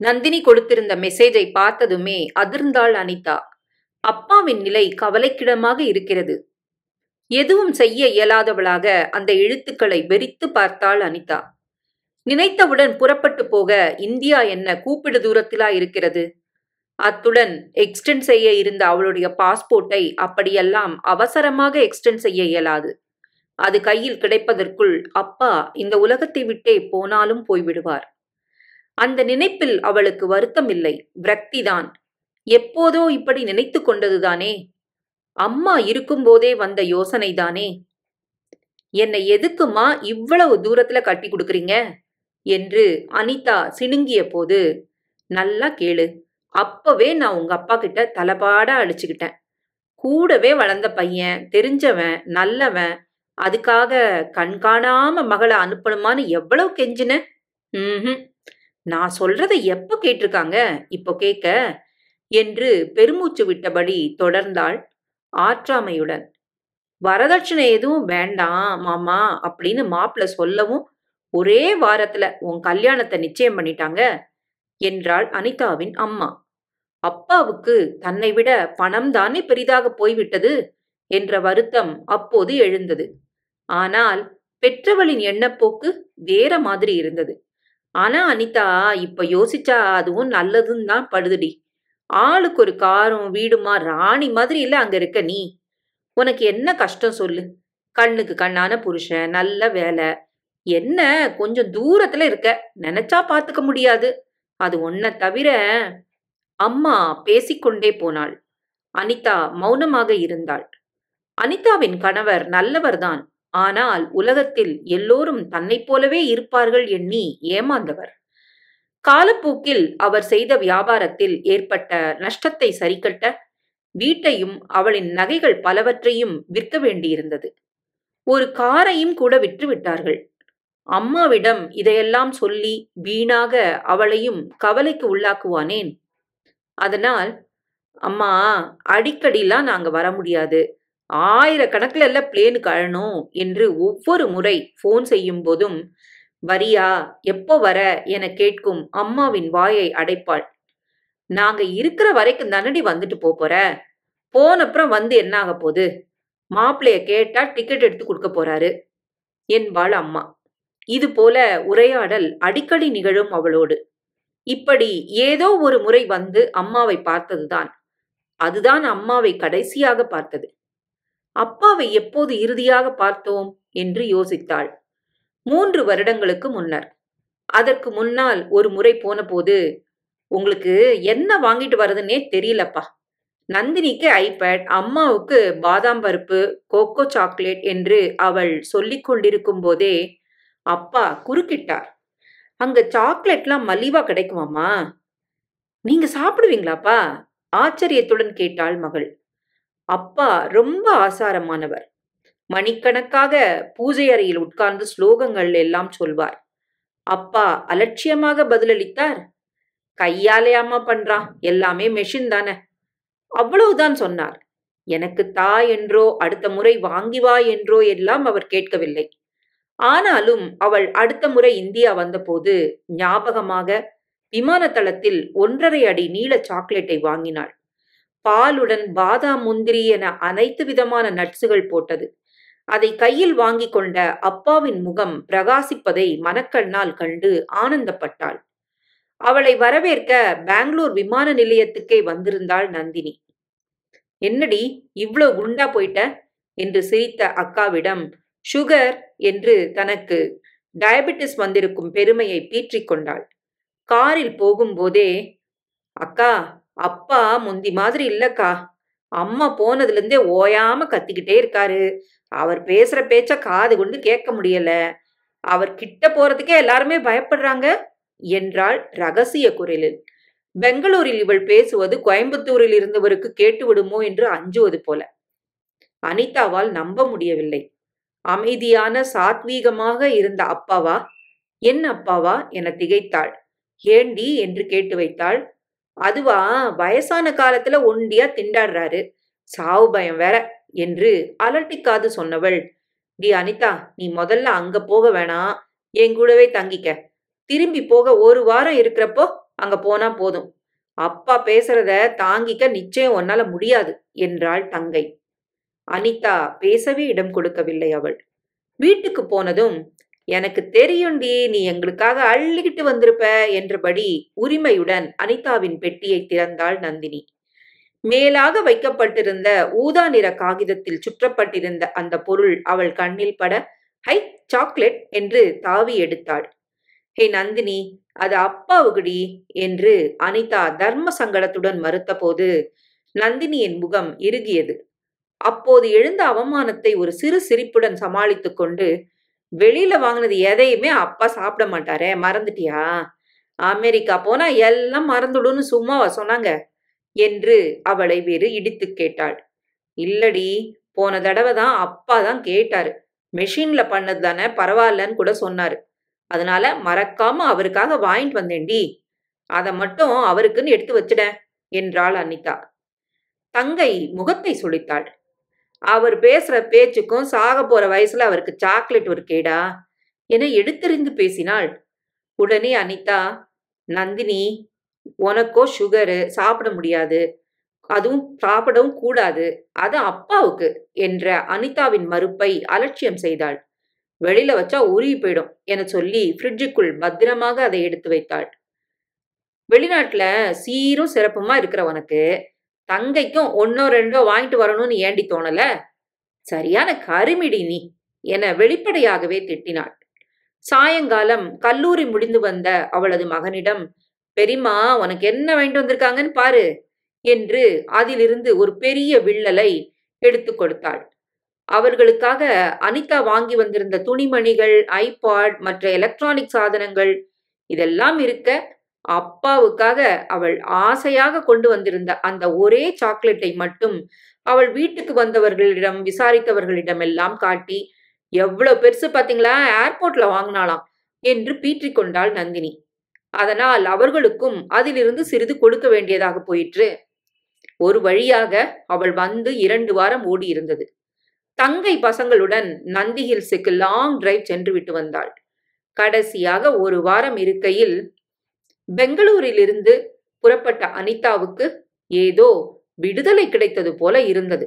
நந்தினி கொடுத்திருந்த மெசேஜை பார்த்ததுமே அதிர்ந்தாள் அனிதா. அப்பாவின் நிலை கவலைக்கிடமாக இருக்கிறது. எதுவும் செய்ய இயலாதவளாக அந்த எழுத்துக்களை வெறித்து பார்த்தாள் அனிதா. நினைத்தவுடன் புறப்பட்டு போக இந்தியா என்ன கூப்பிடு தூரத்திலா இருக்கிறது? அத்துடன் எக்ஸ்டெண்ட் செய்ய இருந்த அவளுடைய பாஸ்போர்ட்டை அப்படியெல்லாம் அவசரமாக எக்ஸ்டெண்ட் செய்ய இயலாது. அது கையில் கிடைப்பதற்குள் அப்பா இந்த உலகத்தை விட்டே போனாலும் போய்விடுவார். அந்த நினைப்பில் அவளுக்கு வருத்தம் இல்லை விரக்திதான். எப்போதோ இப்படி நினைத்து கொண்டதுதானே? அம்மா இருக்கும்போதே வந்த யோசனைதானே? என்னை எதுக்குமா இவ்வளவு தூரத்துல கட்டி கொடுக்குறீங்க? என்று அனிதா சிணுங்கிய போது நல்லா கேளு. அப்பவே நான் உங்க அப்பா கிட்ட தலைபாடா அழிச்சுக்கிட்டேன் கூடவே வளர்ந்த பையன் தெரிஞ்சவன் நல்லவன் அதுக்காக கண்காணாம மகளை அனுப்பணுமான்னு எவ்வளவு கெஞ்சின? ம் நான் சொல்றதை எப்ப கேட்டிருக்காங்க? இப்போ கேட்க. என்று பெருமூச்சு விட்டபடி தொடர்ந்தாள் ஆற்றாமையுடன். வரதட்சணை எதுவும் வேண்டாம் மாமா அப்படின்னு மாப்பிள்ள சொல்லவும் ஒரே வாரத்துல உன் கல்யாணத்தை நிச்சயம் பண்ணிட்டாங்க என்றாள் அனிதாவின் அம்மா. அப்பாவுக்கு தன்னை விட பணம் தானே பெரிதாக போய்விட்டது என்ற வருத்தம் அப்போது எழுந்தது. ஆனால் பெற்றவளின் எண்ணப்போக்கு வேற மாதிரி இருந்தது. ஆனா அனிதா இப்ப யோசிச்சா அதுவும் நல்லதுன்னு தான் படுதுடி. ஆளுக்கு ஒரு காரும் வீடுமா ராணி மாதிரி இல்ல அங்க இருக்க நீ. உனக்கு என்ன கஷ்டம் சொல்லு? கண்ணுக்கு கண்ணான புருஷன் நல்ல வேலை. என்ன கொஞ்சம் தூரத்துல இருக்க? நினைச்சா பாத்துக்க முடியாது. அது ஒன்ன தவிர அம்மா பேசிக்கொண்டே போனாள். அனிதா மௌனமாக இருந்தாள். அனிதாவின் கணவர் நல்லவர்தான். ஆனால் உலகத்தில் எல்லோரும் தன்னைப் போலவே இருப்பார்கள் எண்ணி ஏமாந்தவர். காலப்போக்கில் அவர் செய்த வியாபாரத்தில் ஏற்பட்ட நஷ்டத்தை சரிக்கட்ட வீட்டையும் அவளின் நகைகள் பலவற்றையும் விற்க வேண்டியிருந்தது. ஒரு காரையும் கூட விற்று விட்டார்கள். அம்மாவிடம் இதையெல்லாம் சொல்லி வீணாக அவளையும் கவலைக்கு உள்ளாக்குவானேன். அதனால் அம்மா அடிக்கடிலாம் நாங்க வர முடியாது. ஆயிரக்கணக்கில் எல்லாம் பிளேனுக்கு அழணும் என்று ஒவ்வொரு முறை ஃபோன் செய்யும் போதும் வரியா எப்போ வர? என கேட்கும் அம்மாவின் வாயை அடைப்பாள். நாங்க இருக்கிற வரைக்கும் தானடி வந்துட்டு போற? போனப்புறம் வந்து என்ன ஆக போகுது? மாப்பிளைய கேட்டா டிக்கெட் எடுத்து கொடுக்க போறாரு. என்பாள் அம்மா. இது போல உரையாடல் அடிக்கடி நிகழும் அவளோடு. இப்படி ஏதோ ஒரு முறை வந்து அம்மாவை பார்த்ததுதான். அதுதான் அம்மாவை கடைசியாக பார்த்தது. அப்பாவை எப்போது இறுதியாக பார்த்தோம்? என்று யோசித்தாள். மூன்று வருடங்களுக்கு முன்னர். அதற்கு முன்னால் ஒரு முறை போனபோது உங்களுக்கு என்ன வாங்கிட்டு வருதுன்னே தெரியலப்பா. நந்தினிக்கு ஐபேட் அம்மாவுக்கு பாதாம் பருப்பு கோகோ சாக்லேட் என்று அவள் சொல்லிக் கொண்டிருக்கும் போதே அப்பா குறுக்கிட்டார். அங்க சாக்லேட்லாம் மலிவா கிடைக்குமாமா நீங்க சாப்பிடுவீங்களாப்பா? ஆச்சரியத்துடன் கேட்டாள் மகள். அப்பா ரொம்ப ஆசாரமானவர். மணிக்கணக்காக பூஜை அறையில் உட்கார்ந்து ஸ்லோகங்கள் எல்லாம் சொல்வார். அப்பா அலட்சியமாக பதிலளித்தார். கையாலையாமா பண்றான் எல்லாமே மெஷின் தானே. அவ்வளவுதான் சொன்னார். எனக்கு தா என்றோ அடுத்த முறை வாங்கி வா என்றோ எல்லாம் அவர் கேட்கவில்லை. ஆனாலும் அவள் அடுத்த முறை இந்தியா வந்தபோது ஞாபகமாக விமான தளத்தில் ஒன்றரை அடி நீள சாக்லேட்டை வாங்கினாள். பாலுடன் பாதாம் முந்திரி என அனைத்து விதமான நட்ஸுகள் போட்டது. அதை கையில் வாங்கி கொண்ட அப்பாவின் முகம் பிரகாசிப்பதை மனக்கண்ணால் கண்டு ஆனந்தப்பட்டாள். அவளை வரவேற்க பெங்களூர் விமான நிலையத்துக்கே வந்திருந்தாள் நந்தினி. என்னடி இவ்ளோ குண்டா போயிட்ட? என்று சிரித்த அக்காவிடம் சுகர் என்று தனக்கு டயபெட்டிஸ் வந்திருக்கும் பெருமையை பீற்றிக் கொண்டாள். காரில் போகும்போதே அக்கா அப்பா முந்தி மாதிரி இல்லக்கா. அம்மா போனதுலேருந்தே ஓயாம கத்திக்கிட்டே இருக்காரு. அவர் பேசுற பேச்ச காது கொண்டு கேட்க முடியல. அவர் கிட்ட போறதுக்கே எல்லாருமே பயப்படுறாங்க என்றாள் ரகசிய குரலில். பெங்களூரில் இவள் பேசுவது கோயம்புத்தூரில் இருந்தவருக்கு கேட்டுவிடுமோ என்று அஞ்சுவது போல. அனிதாவால் நம்ப முடியவில்லை. அமைதியான சாத்வீகமாக இருந்த அப்பாவா? என் அப்பாவா? என திகைத்தாள். ஏண்டி? என்று கேட்டு வைத்தாள் அதுவா வயசான காலத்துல ஒண்டியா திண்டாடுறாரு. சாவு பயம் வேற என்று அலட்டிக்காது சொன்னவள். டி அனிதா நீ முதல்ல அங்க போக வேணாம் என் கூடவே தங்கிக்க. திரும்பி போக ஒரு வாரம் இருக்கிறப்போ அங்க போனா போதும். அப்பா பேசுறத தாங்கிக்க நிச்சயம் உன்னால முடியாது என்றாள் தங்கை. அனிதா பேசவே இடம் கொடுக்கவில்லை அவள். வீட்டுக்கு போனதும் எனக்கு தெரியுண்டி நீ எங்களுக்காக அள்ளிக்கிட்டு வந்திருப்ப என்றபடி உரிமையுடன் அனிதாவின் பெட்டியை திறந்தாள் நந்தினி. மேலாக வைக்கப்பட்டிருந்த ஊதா நிற காகிதத்தில் சுற்றப்பட்டிருந்த அந்த பொருள் அவள் கண்ணில் பட ஹை சாக்லேட் என்று தாவி எடுத்தாள். ஹே நந்தினி அது அப்பாவுக்குடி என்று அனிதா தர்ம சங்கடத்துடன் மறுத்தபோது நந்தினியின் முகம் இறுகியது. அப்போது எழுந்த அவமானத்தை ஒரு சிறு சிரிப்புடன் சமாளித்துக் கொண்டு வெளியில வாங்கினது எதையுமே அப்பா சாப்பிட மாட்டாரே மறந்துட்டியா? அமெரிக்கா போனா எல்லாம் மறந்துடுன்னு சும்மாவா சொன்னாங்க என்று அவளை வேறு இடித்து கேட்டாள். இல்லடி போன தடவை தான் அப்பா தான் கேட்டாரு. மெஷின்ல பண்ணது தானே பரவாயில்லன்னு கூட சொன்னாரு. அதனால மறக்காம அவருக்காக வாங்கிட்டு வந்தேன்டி. அதை மட்டும் அவருக்குன்னு எடுத்து வச்சிட என்றாள் அனிதா. தங்கை முகத்தை சுழித்தாள். அவர் பேசுற பேச்சுக்கும் சாக போற வயசுல அவருக்கு சாக்லேட் ஒரு கேடா என எடுத்தறிந்து பேசினாள். உடனே அனிதா நந்தினி உனக்கோ சுகரு சாப்பிட முடியாது. அதுவும் சாப்பிடவும் கூடாது. அது அப்பாவுக்கு என்ற அனிதாவின் மறுப்பை அலட்சியம் செய்தாள். வெளியில வச்சா உருகி போயிடும் என சொல்லி ஃப்ரிட்ஜுக்குள் பத்திரமாக அதை எடுத்து வைத்தாள். வெளிநாட்டுல சீரும் சிறப்புமா இருக்கிற உனக்கு? தங்கைக்கும் ஒன்னோ ரெண்டோ வாங்கிட்டு வரணும்னு ஏண்டி தோணல? சரியான கருமிடி நீ என வெளிப்படையாகவே திட்டினாள். சாயங்காலம் கல்லூரி முடிந்து வந்த அவளது மகனிடம் பெரியம்மா உனக்கு என்ன வாங்கிட்டு வந்திருக்காங்கன்னு பாரு என்று அதிலிருந்து ஒரு பெரிய வில்லலை எடுத்து கொடுத்தாள். அவர்களுக்காக அனிதா வாங்கி வந்திருந்த துணிமணிகள் ஐபாட் மற்ற எலக்ட்ரானிக் சாதனங்கள் இதெல்லாம் இருக்க அப்பாவுக்காக அவள் ஆசையாக கொண்டு வந்திருந்த அந்த ஒரே சாக்லேட்டை மட்டும் அவள் வீட்டுக்கு வந்தவர்களிடம் விசாரித்தவர்களிடமெல்லாம் காட்டி எவ்வளவு பெருசு பாத்தீங்களா? ஏர்போர்ட்ல வாங்கினாலாம் என்று பீற்றிக் கொண்டாள் நந்தினி. அதனால் அவர்களுக்கும் அதிலிருந்து சிறிது கொடுக்க வேண்டியதாக போயிற்று. ஒரு வழியாக அவள் வந்து இரண்டு வாரம் ஓடி இருந்தது தங்கை பசங்களுடன் நந்தி ஹில்ஸுக்கு லாங் டிரைவ் சென்று விட்டு வந்தாள். கடைசியாக ஒரு வாரம் இருக்கையில் பெங்களூரிலிருந்து புறப்பட்ட அனிதாவுக்கு ஏதோ விடுதலை கிடைத்தது போல இருந்தது.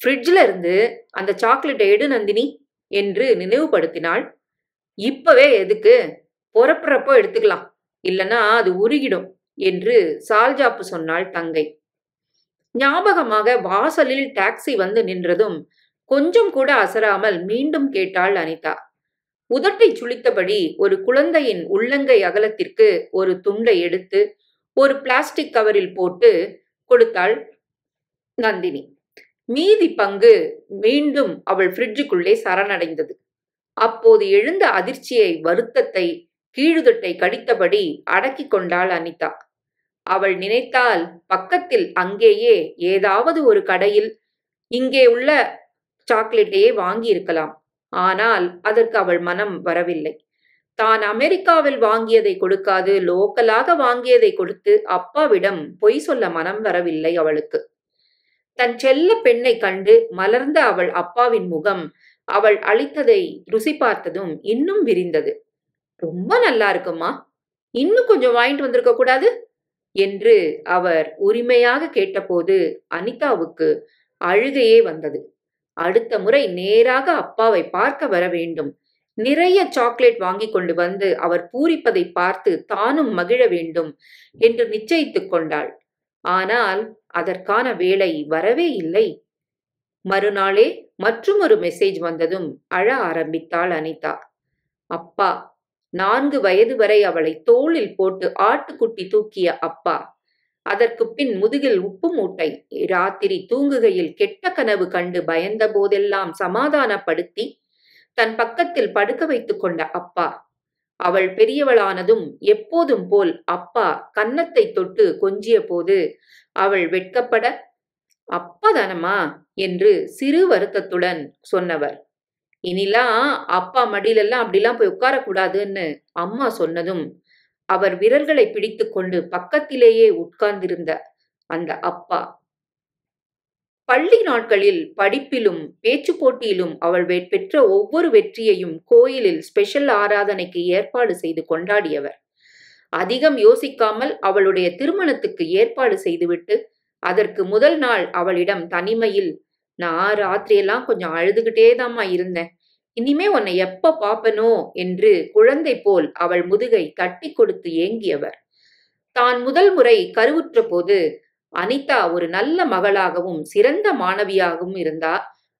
ஃப்ரிட்ஜில் இருந்து அந்த சாக்லேட்டை எடு நந்தினி என்று நினைவுபடுத்தினாள் இப்பவே எதுக்கு? புறப்புறப்போ எடுத்துக்கலாம். இல்லனா அது உருகிடும் என்று சால்ஜாப்பு சொன்னாள் தங்கை. ஞாபகமாக வாசலில் டாக்ஸி வந்து நின்றதும் கொஞ்சம் கூட அசராமல் மீண்டும் கேட்டாள் அனிதா. உதட்டை சுளித்தபடி ஒரு குழந்தையின் உள்ளங்கை அகலத்திற்கு ஒரு துண்டை எடுத்து ஒரு பிளாஸ்டிக் கவரில் போட்டு கொடுத்தாள் நந்தினி. மீதி பங்கு மீண்டும் அவள் ஃப்ரிட்ஜுக்குள்ளே சரணடைந்தது. அப்போது எழுந்த அதிர்ச்சியை வருத்தத்தை கீழுதட்டை கடித்தபடி அடக்கி கொண்டாள் அனிதா. அவள் நினைத்தால் பக்கத்தில் அங்கேயே ஏதாவது ஒரு கடையில் இங்கே உள்ள சாக்லேட்டையே வாங்கி இருக்கலாம். ஆனால் அதற்கு அவள் மனம் வரவில்லை. தான் அமெரிக்காவில் வாங்கியதை கொடுக்காது லோக்கலாக வாங்கியதை கொடுத்து அப்பாவிடம் பொய் சொல்ல மனம் வரவில்லை அவளுக்கு. தன் செல்ல பெண்ணை கண்டு மலர்ந்த அவள் அப்பாவின் முகம் அவள் அளித்ததை ருசி பார்த்ததும் இன்னும் விரிந்தது. ரொம்ப நல்லா இருக்குமா? இன்னும் கொஞ்சம் வாங்கிட்டு வந்திருக்க கூடாது? என்று அவர் உரிமையாக கேட்டபோது அனிதாவுக்கு அழுகையே வந்தது. அடுத்த முறை நேராக அப்பாவை பார்க்க வர வேண்டும். நிறைய சாக்லேட் வாங்கி கொண்டு வந்து அவர் பூரிப்பதை பார்த்து தானும் மகிழ வேண்டும் என்று நிச்சயித்துக் கொண்டாள். ஆனால் அதற்கான வேலை வரவே இல்லை. மறுநாளே மற்றுமொரு மெசேஜ் வந்ததும் அழ ஆரம்பித்தாள் அனிதா. அப்பா நான்கு வயது வரை அவளை தோளில் போட்டு ஆட்டுக்குட்டி தூக்கிய அப்பா அதற்கு பின் முதுகில் உப்பு மூட்டை ராத்திரி தூங்குகையில் கெட்ட கனவு கண்டு பயந்த போதெல்லாம் சமாதானப்படுத்தி தன் பக்கத்தில் படுக்க வைத்துக் கொண்ட அப்பா. அவள் பெரியவளானதும் எப்போதும் போல் அப்பா கன்னத்தை தொட்டு கொஞ்சிய போது அவள் வெட்கப்பட அப்பாதானமா என்று சிறு வருத்தத்துடன் சொன்னவர். இனிலாம் அப்பா மடியிலெல்லாம் அப்படிலாம் போய் உட்காரக்கூடாதுன்னு அம்மா சொன்னதும் அவர் விரல்களை பிடித்துக்கொண்டு பக்கத்திலேயே உட்கார்ந்திருந்த அந்த அப்பா. பள்ளி நாட்களில் படிப்பிலும் பேச்சு போட்டியிலும் அவள் பெற்ற ஒவ்வொரு வெற்றியையும் கோயிலில் ஸ்பெஷல் ஆராதனைக்கு ஏற்பாடு செய்து கொண்டாடியவர். அதிகம் யோசிக்காமல் அவளுடைய திருமணத்துக்கு ஏற்பாடு செய்துவிட்டு அதற்கு முதல் நாள் அவளிடம் தனிமையில் நான் ராத்திரியெல்லாம் கொஞ்சம் அழுதுகிட்டே தாம்மா இருந்தேன். இனிமே உன்னை எப்ப பாப்பனோ என்று குழந்தை போல் அவள் முதுகை தட்டி கொடுத்து ஏங்கியவர். தான் முதல் முறை கருவுற்ற போது அனிதா ஒரு நல்ல மகளாகவும் சிறந்த மாணவியாகவும் இருந்தா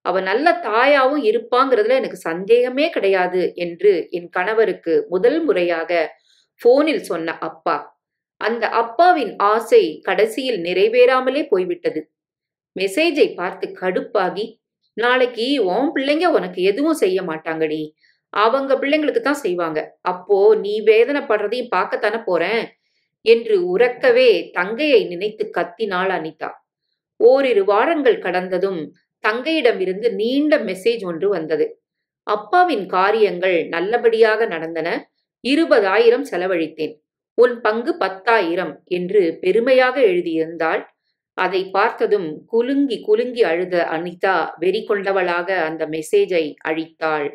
அவ நல்ல தாயாவும் இருப்பாங்கிறதுல எனக்கு சந்தேகமே கிடையாது என்று என் கணவருக்கு முதல் முறையாக போனில் சொன்ன அப்பா. அந்த அப்பாவின் ஆசை கடைசியில் நிறைவேறாமலே போய்விட்டது. மெசேஜை பார்த்து கடுப்பாகி நாளைக்கு உன் பிள்ளைங்க உனக்கு எதுவும் செய்ய மாட்டாங்கடி. அவங்க பிள்ளைங்களுக்கு தான் செய்வாங்க. அப்போ நீ வேதனைப்படுறதையும் பார்க்கத்தானே போறேன்? என்று உறக்கவே தங்கையை நினைத்து கத்தினாள் அனிதா. ஓரிரு வாரங்கள் கடந்ததும் தங்கையிடமிருந்து நீண்ட மெசேஜ் ஒன்று வந்தது. அப்பாவின் காரியங்கள் நல்லபடியாக நடந்தன. இருபதாயிரம் செலவழித்தேன். உன் பங்கு பத்தாயிரம் என்று பெருமையாக எழுதியிருந்தாள் அதை பார்த்ததும் குலுங்கி குலுங்கி அழுத அனிதா வெறி கொண்டவளாக அந்த மெசேஜை அழித்தாள்.